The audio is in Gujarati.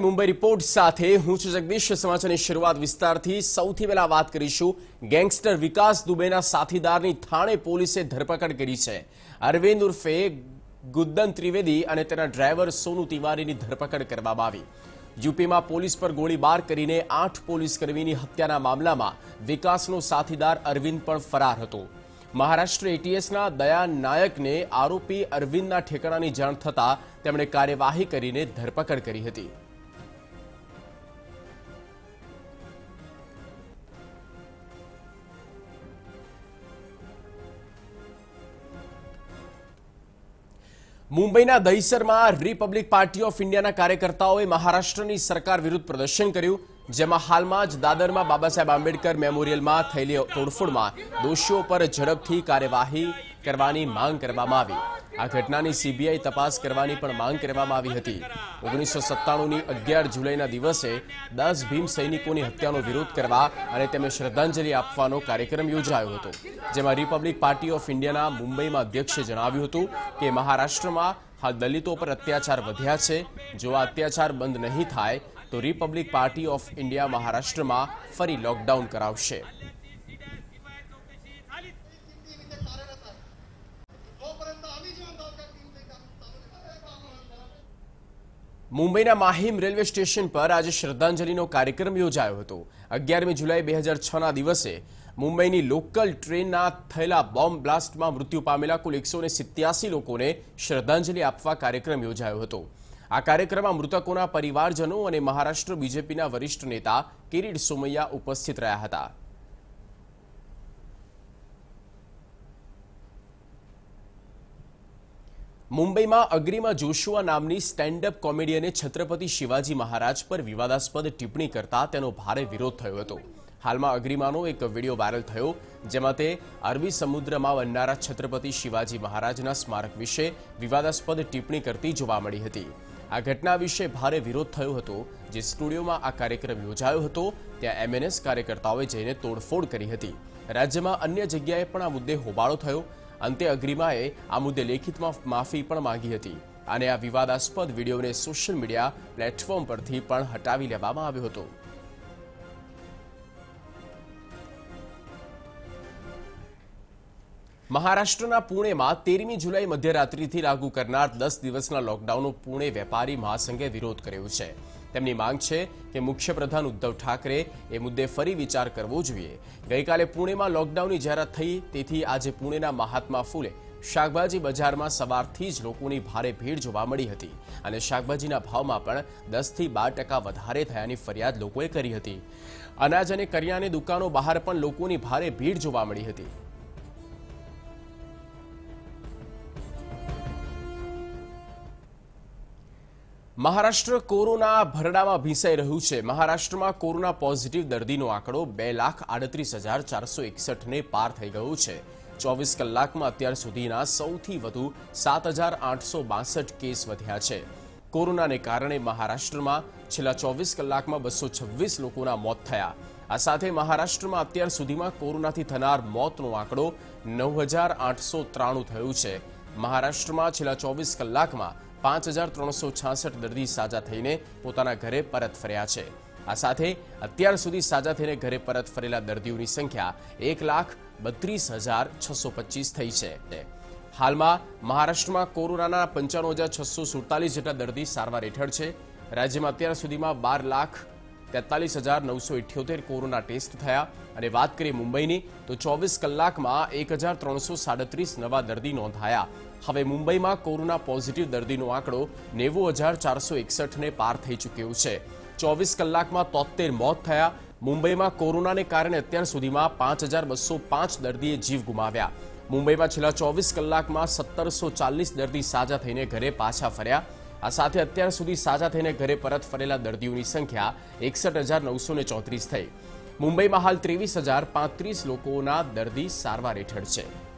મુંબઈ રિપોર્ટ સાથે હું છું જગદીશ. સમાચારની શરૂઆત વિસ્તારથી સૌથી પહેલા વાત કરીશું ગેંગસ્ટર વિકાસ દુબેના સાથીદારની થાણે પોલીસે ધરપકડ કરી છે. અરવિંદ ઉર્ફે ગુદ્દન ત્રિવેદી અને તેના ડ્રાઈવર સોનુ તિવારીની ધરપકડ કરવામાં આવી. યુપીમાં પોલીસ પર ગોળીબાર કરીને આઠ પોલીસ કર્મીની હત્યાના મામલામાં વિકાસનો સાથીદાર અરવિંદ પણ ફરાર હતો. મહારાષ્ટ્ર એટીએસના દયા નાયકને આરોપી અરવિંદના ઠેકાણાની જાણ થતાં તેમણે કાર્યવાહી કરીને ધરપકડ કરી હતી. મુંબઈના દહીસરમાં રિપબ્લિક પાર્ટી ઓફ ઇન્ડિયાના કાર્યકર્તાઓએ મહારાષ્ટ્રની સરકાર વિરુદ્ધ પ્રદર્શન કર્યું, જેમાં હાલમાં જ દાદરમાં બાબા સાહેબ આંબેડકર મેમોરિયલમાં થયેલી તોડફોડમાં દોષીઓ પર ઝડપથી કાર્યવાહી કરવાની માંગ કરવામાં આવી. આ ઘટનાની સીબીઆઈ તપાસ કરવાની પણ માંગ કરવામાં આવી હતી. ઓગણીસો સત્તાણુંની અગિયાર જુલાઈના દિવસે દસ ભીમ સૈનિકોની હત્યાનો વિરોધ કરવા અને તેમને શ્રદ્ધાંજલિ આપવાનો કાર્યક્રમ યોજાયો હતો. જેમાં રિપબ્લિક પાર્ટી ઓફ ઇન્ડિયાના મુંબઈમાં અધ્યક્ષે જણાવ્યું હતું કે મહારાષ્ટ્રમાં હાલ દલિતો પર અત્યાચાર વધ્યા છે. જો આ અત્યાચાર બંધ નહીં થાય, તો રિપબ્લિક પાર્ટી ઓફ ઇન્ડિયા મહારાષ્ટ્રમાં ફરી લોકડાઉન કરાવશે. મુંબઈના માહિમ રેલવે સ્ટેશન પર આજે શ્રદ્ધાંજલિનો કાર્યક્રમ યોજાયો હતો. અગિયારમી જુલાઈ બે હજાર છના દિવસે મુંબઈની લોકલ ટ્રેનના થયેલા બોમ્બ બ્લાસ્ટમાં મૃત્યુ પામેલા કુલ એકસો લોકોને શ્રદ્ધાંજલિ આપવા કાર્યક્રમ યોજાયો હતો. આ કાર્યક્રમમાં મૃતકોના પરિવારજનો અને મહારાષ્ટ્ર બીજેપીના વરિષ્ઠ નેતા કિરીટ સોમૈયા ઉપસ્થિત રહ્યા હતા. મુંબઈમાં અગ્રીમાં જોશુઆ નામની સ્ટેન્ડ અપ કોમેડિયને છત્રપતિ શિવાજી મહારાજ પર વિવાદાસ્પદ ટિપ્પણી કરતા તેનો ભારે વિરોધ થયો હતો. હાલમાં અગ્રીમાનો એક વીડિયો વાયરલ થયો, જેમાં તે અરબી સમુદ્રમાં બનનારા છત્રપતિ શિવાજી મહારાજના સ્મારક વિશે વિવાદાસ્પદ ટિપ્પણી કરતી જોવા મળી હતી. આ ઘટના વિશે ભારે વિરોધ થયો હતો, જે સ્ટુડિયોમાં આ કાર્યક્રમ યોજાયો હતો, ત્યાં એમએનએસ કાર્યકર્તાઓએ જઈને તોડફોડ કરી હતી. રાજ્યમાં અન્ય જગ્યાએ પણ આ મુદ્દે હોબાળો થયો અંતે અગ્રિમાએ આ મુદ્દે લેખિતમાં માફી પણ માંગી હતી. અને આ વિવાદાસ્પદ વિડીયોને સોશિયલ મીડિયા પ્લેટફોર્મ પરથી પણ હટાવી લેવામાં આવ્યો હતો. મહારાષ્ટ્રના પુણેમાં તેરમી જુલાઈ મધ્યરાત્રિથી લાગુ કરનાર દસ દિવસના લોકડાઉનનો પુણે વેપારી મહાસંઘે વિરોધ કર્યો છે. તેમની માંગ છે કે મુખ્યપ્રધાન ઉદ્ધવ ઠાકરે એ મુદ્દે ફરી વિચાર કરવો જોઈએ. ગઈકાલે પુણેમાં લોકડાઉનની જાહેરાત થઈ, તેથી આજે પુણેના મહાત્મા ફૂલે શાકભાજી બજારમાં સવારથી જ લોકોની ભારે ભીડ જોવા મળી હતી અને શાકભાજીના ભાવમાં પણ દસથી બાર ટકા વધારે થયાની ફરિયાદ લોકોએ કરી હતી. અનાજ અને કરિયાની દુકાનો બહાર પણ લોકોની ભારે ભીડ જોવા મળી હતી. મહારાષ્ટ્ર કોરોના ભરડામાં ભીંસાઈ રહ્યું છે. મહારાષ્ટ્રમાં કોરોના પોઝિટિવ દર્દીનો આંકડો બે લાખ આડત્રીસ હજાર ચારસો એકસઠને પાર થઈ ગયો છે. ચોવીસ કલાકમાં અત્યાર સુધીના સૌથી વધુ સાત હજાર આઠસો બાસઠ કેસ વધ્યા છે. કોરોનાને કારણે મહારાષ્ટ્રમાં છેલ્લા ચોવીસ કલાકમાં બસો છવ્વીસ લોકોના મોત થયા. આ સાથે મહારાષ્ટ્રમાં અત્યાર સુધીમાં કોરોનાથી થનાર મોતનો આંકડો નવ હજાર આઠસો ત્રાણું થયું છે. મહારાષ્ટ્રમાં છેલ્લા ચોવીસ કલાકમાં પાંચ હજાર ત્રણસો છાસઠ દર્દી સાજા થઈને પોતાના ઘરે પરત ફર્યા છે. આ સાથે અત્યાર સુધી સાજા થઈને ઘરે પરત ફરેલા દર્દીઓની સંખ્યા એક લાખ બત્રીસ હજાર છસો પચીસ થઈ છે. હાલમાં મહારાષ્ટ્રમાં કોરોનાના પંચાણું હજાર છસો સુડતાલીસ જેટલા દર્દી સારવાર હેઠળ છે. રાજ્યમાં અત્યાર સુધીમાં બાર લાખ તેતાલીસ હજાર નવસો ઇઠ્યોતેર કોરોના ટેસ્ટ થયા. અને વાત કરીએ મુંબઈની, તો ચોવીસ કલાકમાં એક હજાર ત્રણસો સાડત્રીસ નવા દર્દી નોંધાયા. હવે મુંબઈમાં કોરોના પોઝિટિવ દર્દીનો આંકડો નેવું હજાર ચારસો એકસઠને પાર થઈ ચૂક્યો છે. ચોવીસ કલાકમાં તોતેર મોત થયા. મુંબઈમાં કોરોનાને કારણે અત્યાર સુધીમાં પાંચ હજાર બસો પાંચ દર્દીએ જીવ ગુમાવ્યા. મુંબઈમાં છેલ્લા ચોવીસ કલાકમાં સત્તરસો ચાલીસ દર્દી સાજા થઈને ઘરે પાછા ફર્યા. આ સાથે અત્યાર સુધી સાજા થઈને ઘરે પરત ફરેલા દર્દીઓની સંખ્યા એકસઠ હજાર નવસો ને ચોત્રીસ થઈ. મુંબઈમાં હાલ ત્રેવીસ હજાર પાંત્રીસ લોકોના દર્દી સારવાર હેઠળ છે.